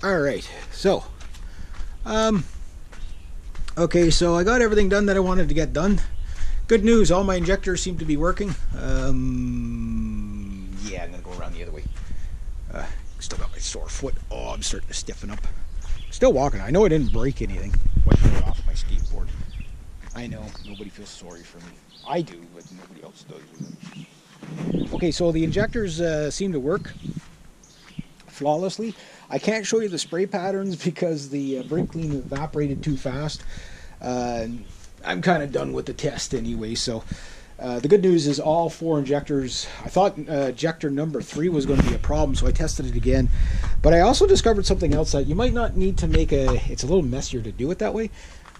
All right, so, um, okay, so I got everything done that I wanted to get done. Good news, all my injectors seem to be working. Um, yeah, I'm gonna go around the other way. Uh, still got my sore foot. Oh, I'm starting to stiffen up. Still walking. I know I didn't break anything. Wiping off my skateboard. I know nobody feels sorry for me. I do, but nobody else does. Okay, so the injectors uh, seem to work flawlessly. I can't show you the spray patterns because the uh, brake clean evaporated too fast. Uh, I'm kind of done with the test anyway, so. Uh, the good news is all four injectors. I thought uh, injector number three was going to be a problem, so I tested it again. But I also discovered something else that you might not need to make a. It's a little messier to do it that way.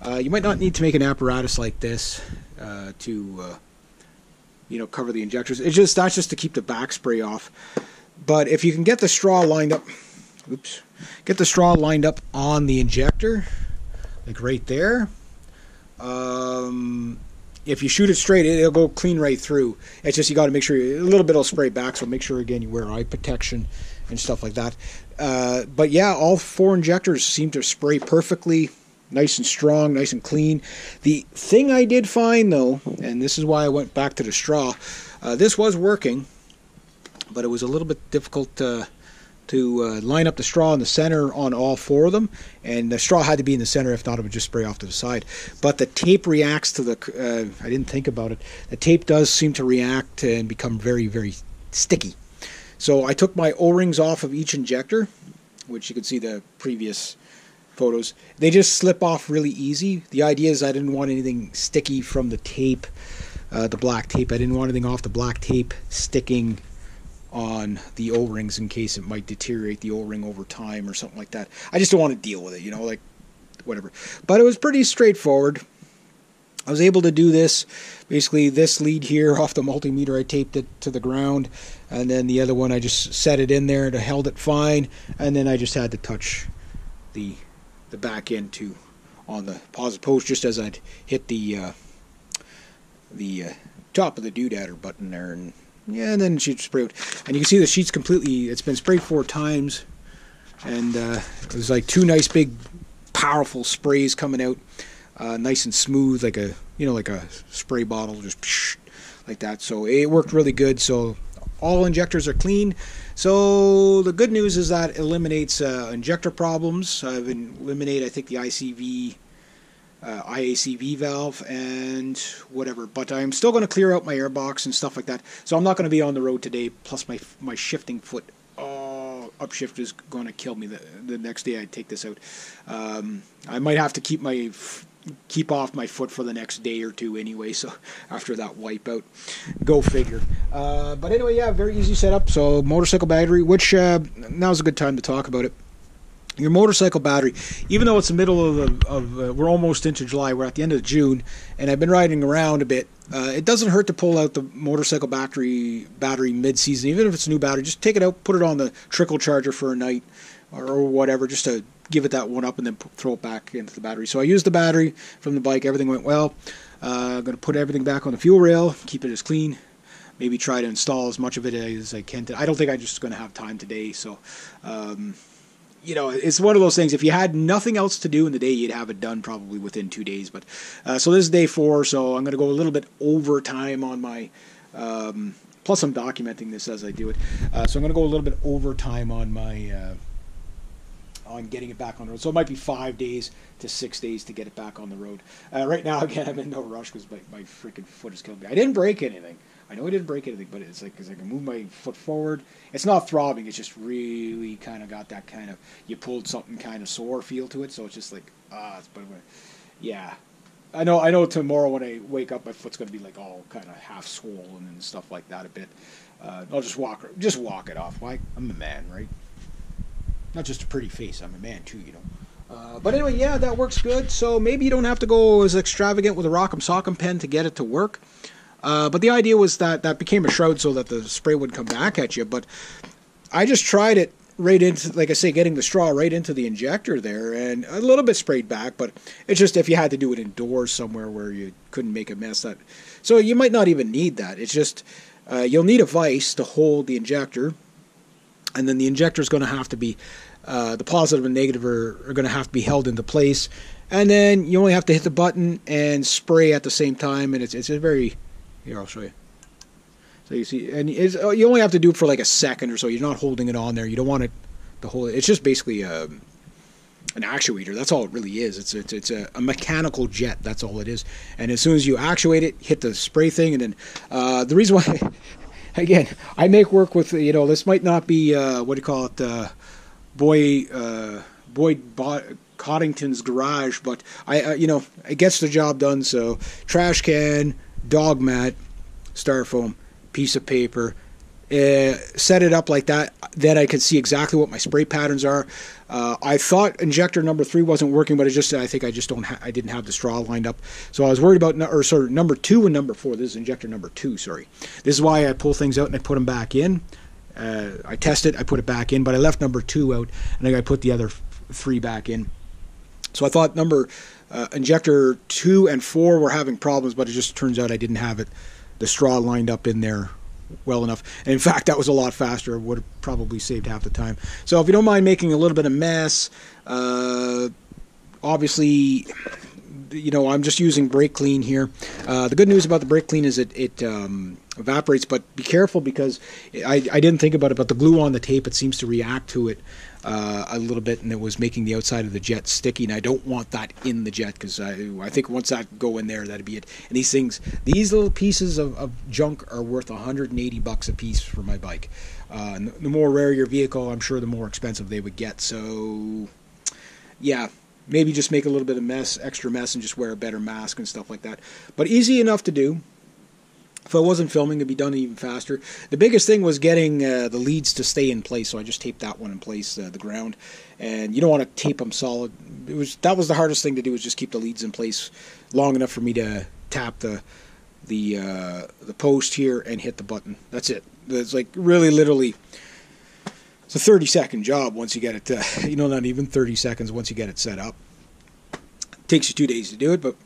Uh, you might not need to make an apparatus like this uh, to, uh, you know, cover the injectors. It's just that's just to keep the back spray off. But if you can get the straw lined up, oops, get the straw lined up on the injector, like right there. Um, if you shoot it straight, it'll go clean right through. It's just you got to make sure a little bit will spray back, so make sure again you wear eye protection and stuff like that. Uh, but yeah, all four injectors seem to spray perfectly, nice and strong, nice and clean. The thing I did find though, and this is why I went back to the straw, uh, this was working, but it was a little bit difficult to to uh, line up the straw in the center on all four of them, and the straw had to be in the center. If not, it would just spray off to the side. But the tape reacts to the. Uh, I didn't think about it. The tape does seem to react and become very, very sticky. So I took my O-rings off of each injector, which you can see the previous photos. They just slip off really easy. The idea is I didn't want anything sticky from the tape, uh, the black tape. I didn't want anything off the black tape sticking on the O-rings in case it might deteriorate the O-ring over time or something like that. I just don't want to deal with it, you know, like whatever. But it was pretty straightforward. I was able to do this. Basically, this lead here off the multimeter, I taped it to the ground, and then the other one, I just set it in there and held it fine, and then I just had to touch the the back end to on the positive post just as I'd hit the uh, the uh, top of the doodadder button there, and yeah, and then she sprayed. And you can see the sheet's completely, it's been sprayed four times. And uh, it was like two nice big powerful sprays coming out. Uh, nice and smooth, like a, you know, like a spray bottle, just psh, like that. So it worked really good. So all injectors are clean. So the good news is that eliminates uh, injector problems. I've eliminated, I think, the ICV uh, IACV valve and whatever. But I'm still going to clear out my airbox and stuff like that. So I'm not going to be on the road today. Plus my my shifting foot. Oh, upshift is going to kill me the the next day I take this out. Um, I might have to keep my keep off my foot for the next day or two anyway. So after that wipeout, go figure. Uh, but anyway, yeah, very easy setup. So motorcycle battery, which uh, now's a good time to talk about it your motorcycle battery, even though it's the middle of, the, of uh, we're almost into July, we're at the end of June, and I've been riding around a bit. Uh, it doesn't hurt to pull out the motorcycle battery battery mid-season, even if it's a new battery. Just take it out, put it on the trickle charger for a night or, whatever, just to give it that one up, and then put, throw it back into the battery. So I used the battery from the bike. Everything went well. Uh, I'm going to put everything back on the fuel rail, keep it as clean. Maybe try to install as much of it as I can. I don't think I'm just going to have time today, so. Um, you know, it's one of those things. If you had nothing else to do in the day, you'd have it done probably within two days. But uh, so this is day four, so I'm going to go a little bit over time on my. Um, plus, I'm documenting this as I do it, uh, so I'm going to go a little bit over time on my uh, on getting it back on the road. So it might be five days to six days to get it back on the road. Uh, right now, again, I'm in no rush because my, my freaking foot is killing me. I didn't break anything. I know I didn't break anything, but it's like because I can move my foot forward. It's not throbbing. It's just really kind of got that kind of you pulled something kind of sore feel to it. So it's just like ah, but yeah. I know. I know. Tomorrow when I wake up, my foot's going to be like all kind of half swollen and stuff like that a bit. Uh, I'll just walk. Just walk it off. Like I'm a man, right? Not just a pretty face. I'm a man too, you know. Uh, but anyway, yeah, that works good. So maybe you don't have to go as extravagant with a Rock'em Sock'em pen to get it to work. Uh, but the idea was that that became a shroud so that the spray would come back at you. But I just tried it right into, like I say, getting the straw right into the injector there, and a little bit sprayed back. But it's just if you had to do it indoors somewhere where you couldn't make a mess, that so you might not even need that. It's just uh, you'll need a vise to hold the injector, and then the injector is going to have to be uh, the positive and negative are, are going to have to be held into place. And then you only have to hit the button and spray at the same time, and it's it's a very here I'll show you. So you see, and oh, you only have to do it for like a second or so. You're not holding it on there. You don't want it the whole. It's just basically a, um, an actuator. That's all it really is. It's it's, it's a, a, mechanical jet. That's all it is. And as soon as you actuate it, hit the spray thing, and then uh, the reason why, again, I make work with you know this might not be uh, what do you call it, uh, boy uh, Boyd Coddington's garage, but I uh, you know it gets the job done. So trash can, dog mat, styrofoam piece of paper, uh, set it up like that. Then I could see exactly what my spray patterns are. Uh, I thought injector number three wasn't working, but I just I think I just don't ha- I didn't have the straw lined up, so I was worried about or sorry number two and number four. This is injector number two. Sorry, this is why I pull things out and I put them back in. Uh, I test it, I put it back in, but I left number two out, and I put the other f- three back in. So I thought number uh, injector two and four were having problems, but it just turns out I didn't have it the straw lined up in there well enough. And in fact, that was a lot faster. Would have probably saved half the time. So if you don't mind making a little bit of mess, uh, obviously, you know, I'm just using brake clean here. Uh, the good news about the brake clean is it, it um, evaporates, but be careful because I, I didn't think about it, but the glue on the tape, it seems to react to it uh, a little bit, and it was making the outside of the jet sticky. And I don't want that in the jet because I, I think once that go in there, that'd be it. And these things, these little pieces of, of junk are worth 180 bucks a piece for my bike. Uh, the more rare your vehicle, I'm sure the more expensive they would get. So, yeah, maybe just make a little bit of mess, extra mess, and just wear a better mask and stuff like that. But easy enough to do. If I wasn't filming, it'd be done even faster. The biggest thing was getting uh, the leads to stay in place, so I just taped that one in place, uh, the ground. And you don't want to tape them solid. It was that was the hardest thing to do was just keep the leads in place long enough for me to tap the the uh, the post here and hit the button. That's it. It's like really literally. It's a 30 second job once you get it. Uh, you know, not even 30 seconds once you get it set up. It takes you two days to do it, but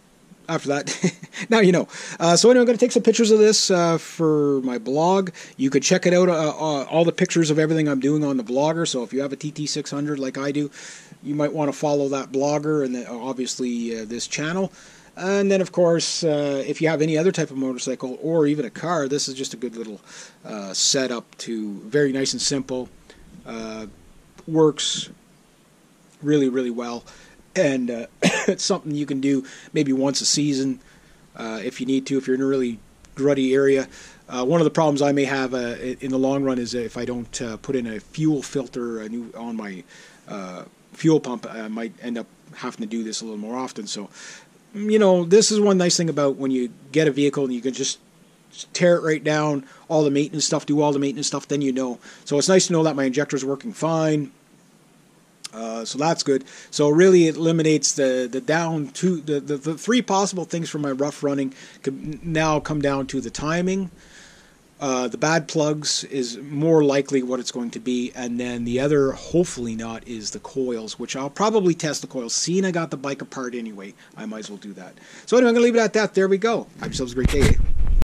after that, now you know. Uh, so anyway, I'm going to take some pictures of this uh, for my blog. You could check it out, uh, uh all the pictures of everything I'm doing on the blogger. So if you have a TT600 like I do, you might want to follow that blogger and then obviously uh, this channel. And then, of course, uh, if you have any other type of motorcycle or even a car, this is just a good little setup to very nice and simple. works really, really well and uh, it's something you can do maybe once a season uh, if you need to. If you're in a really gruddy area, uh, one of the problems I may have uh, in the long run is if I don't uh, put in a fuel filter new, on my uh, fuel pump, I might end up having to do this a little more often. So, you know, this is one nice thing about when you get a vehicle and you can just tear it right down, all the maintenance stuff, do all the maintenance stuff, then you know. So it's nice to know that my injector is working fine uh, so that's good. So really, it eliminates the the down to the, the, the three possible things for my rough running. Could now come down to the timing. Uh, the bad plugs is more likely what it's going to be, and then the other, hopefully not, is the coils, which I'll probably test the coils. Seeing I got the bike apart anyway, I might as well do that. So anyway, I'm gonna leave it at that. There we go. Have yourselves a great day.